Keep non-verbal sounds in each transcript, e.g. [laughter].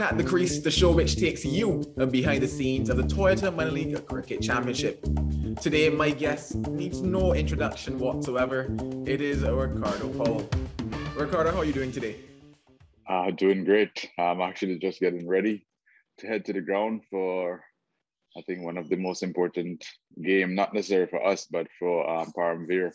At the crease, the show which takes you behind the scenes of the Toyota Minor League Cricket Championship. Today, my guest needs no introduction whatsoever. It is Ricardo Powell. Ricardo, how are you doing today? Uh, doing great. I'm actually just getting ready to head to the ground for, I think, one of the most important game, not necessarily for us, but for um, Paramveer.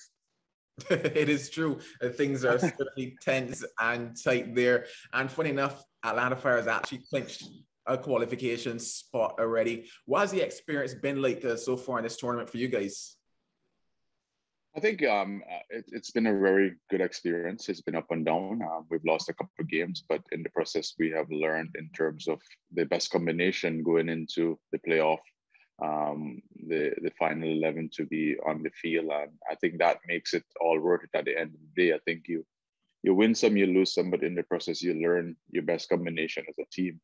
[laughs] it is true. Things are certainly [laughs] tense and tight there. And funny enough, Atlanta Fire has actually clinched a qualification spot already. What has the experience been like uh, so far in this tournament for you guys? I think um, uh, it, has been a very good experience. It's been up and down. Uh, we've lost a couple of games, but in the process, we have learned in terms of the best combination going into the playoff, um, the the final eleven to be on the field, and I think that makes it all worth it at the end of the day. I think you you win some, you lose some, but in the process, you learn your best combination as a team.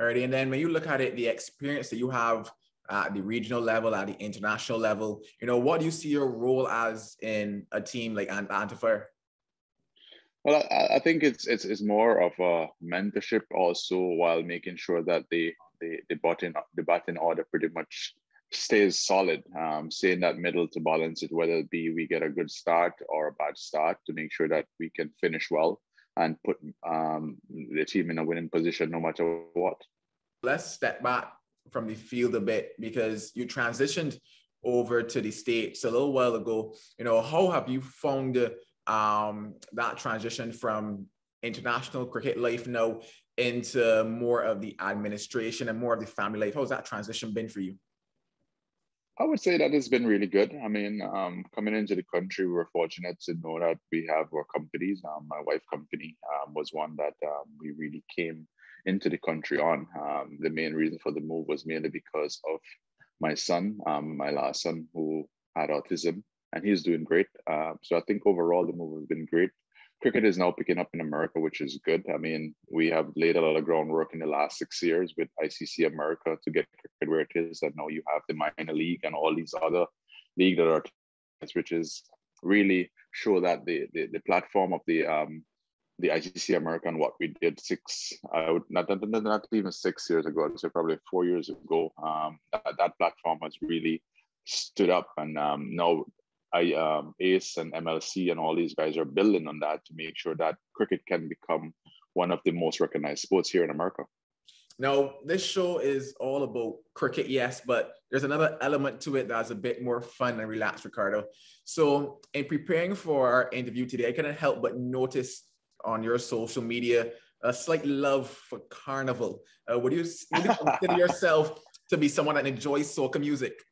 Alrighty, and then when you look at it, the experience that you have at the regional level, at the international level, you know, what do you see your role as in a team like Atlanta Fire? Well, I, I, think it's, it's it's more of a mentorship also, while making sure that the the the batting the batting order pretty much stays solid, um, stay in that middle to balance it, whether it be we get a good start or a bad start to make sure that we can finish well and put um, the team in a winning position no matter what. Let's step back from the field a bit because you transitioned over to the States a little while ago. You know, how have you found um, that transition from international cricket life now into more of the administration and more of the family life? How's that transition been for you? I would say that has been really good. I mean, um, coming into the country, we were fortunate to know that we have our companies. Um, my wife company um, was one that um, we really came into the country on. Um, the main reason for the move was mainly because of my son, um, my last son, who had autism, and he's doing great. Uh, so I think overall the move has been great cricket is now picking up in America, which is good. I mean, we have laid a lot of groundwork in the last six years with ICC America to get cricket where it is. And now you have the minor league and all these other league that are, which is really show that the the, the platform of the um the ICC America and what we did six, I would not, not, not even six years ago, so probably four years ago. Um, that, that platform has really stood up, and um, now I, um, ACE and MLC and all these guys are building on that to make sure that cricket can become one of the most recognized sports here in America. Now, this show is all about cricket, yes, but there's another element to it that's a bit more fun and relaxed, Ricardo. So, in preparing for our interview today, I couldn't help but notice on your social media a slight love for carnival. Uh, would you, would you [laughs] consider yourself to be someone that enjoys soca music?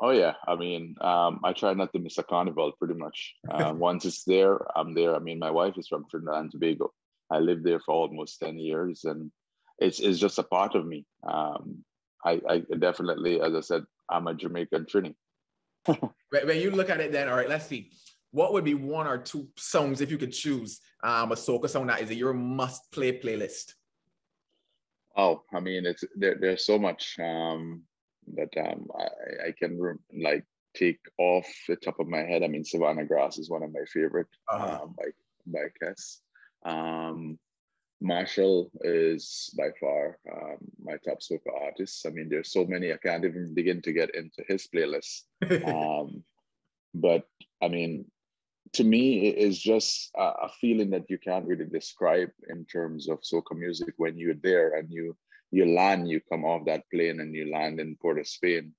Oh yeah, I mean, um, I try not to miss a carnival pretty much. Uh, [laughs] once it's there, I'm there. I mean, my wife is from Trinidad and Tobago. I lived there for almost ten years, and it's it's just a part of me. Um, I, I definitely, as I said, I'm a Jamaican Trini. [laughs] when you look at it, then all right, let's see. What would be one or two songs if you could choose um, a soca song that is your must-play playlist? Oh, I mean, it's there, there's so much. Um, that um, I, I can like take off the top of my head. I mean, Savannah Grass is one of my favorite uh-huh. um, Kes. Um, Machel is by far um, my top soca artist. I mean, there's so many I can't even begin to get into his playlist. [laughs] um, but I mean, to me, it is just a, a, feeling that you can't really describe in terms of soca music when you're there and you you land, you come off that plane and you land in Port of Spain,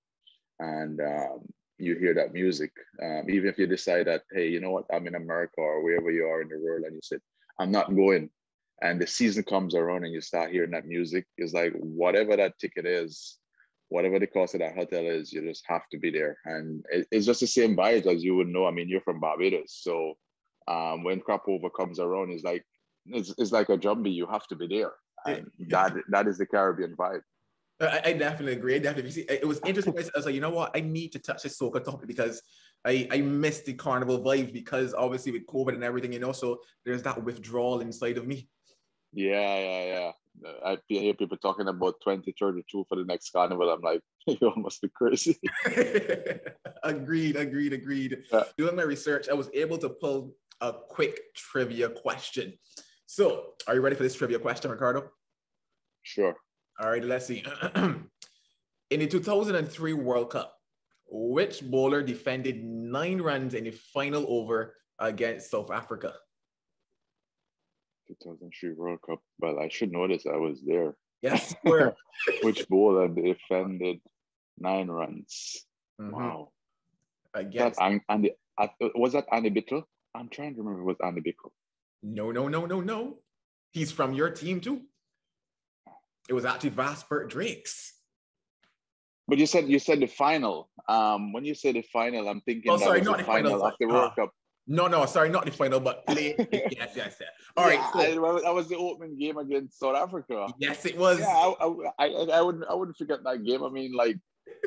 and um, you hear that music. Um, even if you decide that, hey, you know what, I'm in America or wherever you are in the world, and you said, I'm not going, and the season comes around and you start hearing that music, it's like whatever that ticket is, whatever the cost of that hotel is, you just have to be there. And it, it's just the same vibes as you would know. I mean, you're from Barbados, so um, when crop over comes around, it's like it's, it's like a jumbie. You have to be there. And that that is the Caribbean vibe. I, I definitely agree. I definitely see. It was interesting. I was like, you know what? I need to touch this soca topic because I I missed the carnival vibe because obviously with COVID and everything, you know. So there's that withdrawal inside of me. Yeah, yeah, yeah. I hear people talking about 2032 for the next carnival. I'm like, [laughs] you must be crazy. [laughs] agreed, agreed, agreed. Yeah. Doing my research, I was able to pull a quick trivia question. So, are you ready for this trivia question, Ricardo? Sure. All right, let's see. [clears throat] in the 2003 World Cup, which bowler defended nine runs in the final over against South Africa? 2003 World Cup. Well, I should notice I was there. Yes, where? [laughs] which bowler defended nine runs? Mm-hmm. Wow. Against that, Andy, uh, was that Andy Bichel? I'm trying to remember. Was Andy Bichel? No, no, no, no, no. He's from your team too. It was actually Vasbert Drakes. But you said you said the final. Um, when you say the final, I'm thinking oh, sorry, not the, final, final of the World uh, Cup. No, no, sorry, not the final, but play. [laughs] yes, yes, yes. All yeah, right. So, that was the opening game against South Africa. Yes, it was. Yeah, I, I, I, I wouldn't, I wouldn't forget that game. I mean, like,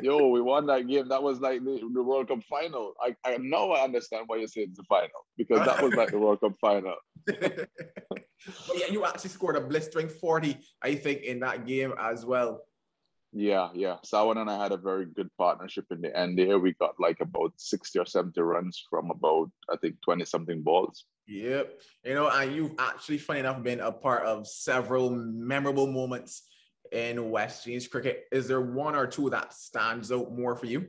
yo, we won that game. That was like the, the World Cup final. I, I now I understand why you say it's the final because that was like the World Cup final. But yeah, you actually scored a blistering 40, I think, in that game as well. Yeah, yeah. Sarwan and I had a very good partnership in the end there. We got like about 60 or 70 runs from about, I think, 20 something balls. Yep. You know, and you've actually, funny enough, been a part of several memorable moments in West Indies cricket. Is there one or two that stands out more for you?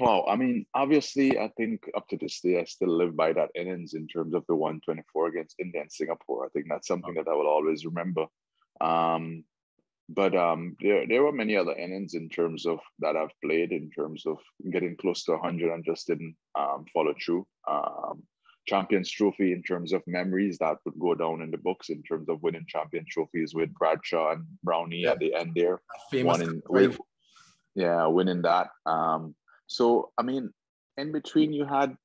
Well, I mean, obviously, I think up to this day, I still live by that innings in terms of the 124 against India and Singapore. I think that's something that I will always remember. Um, but um, there there were many other innings in terms of that I've played in terms of getting close to 100 and just didn't um, follow through. Um, Champions Trophy in terms of memories that would go down in the books in terms of winning Champions trophies with Bradshaw and Brownie yeah. at the end there. Famous winning, with, yeah, winning that. Um, so I mean, in between you had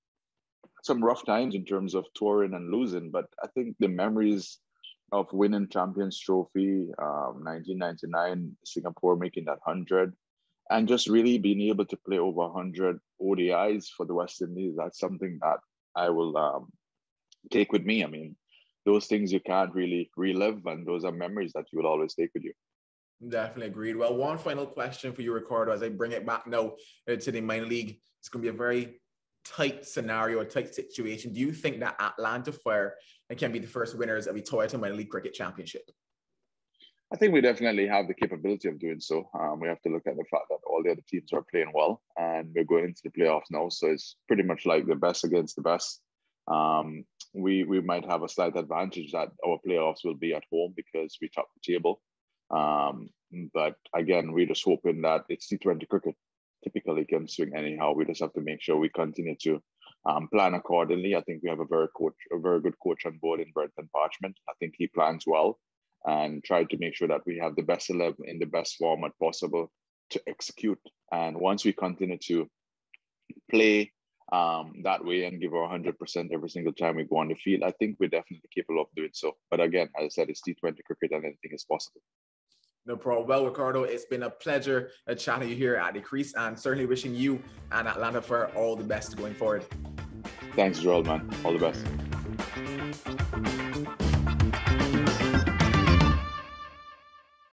some rough times in terms of touring and losing, but I think the memories of winning Champions Trophy, um, 1999, Singapore making that 100, and just really being able to play over 100 ODIs for the West Indies. That's something that I will um, take with me. I mean, those things you can't really relive, and those are memories that you will always take with you. Definitely agreed. Well, one final question for you, Ricardo, as I bring it back now uh, to the minor league. It's going to be a very tight scenario, a tight situation. Do you think that Atlanta Fire can be the first winners of the Toyota Minor League Cricket Championship? I think we definitely have the capability of doing so. Um, we have to look at the fact that all the other teams are playing well, and we're going into the playoffs now. So it's pretty much like the best against the best. Um, we we might have a slight advantage that our playoffs will be at home because we top the table. Um, but again, we're just hoping that it's T20 cricket typically can swing anyhow. We just have to make sure we continue to um, plan accordingly. I think we have a very coach, a very good coach on board in Brenton Parchment. I think he plans well and try to make sure that we have the best 11 in the best format possible to execute. And once we continue to play um, that way and give our 100% every single time we go on the field, I think we're definitely capable of doing so. But again, as I said, it's T20 cricket and anything is possible. No problem. Well, Ricardo, it's been a pleasure chatting you here at the crease and certainly wishing you and Atlanta Fire all the best going forward. Thanks, Joel, man. All the best.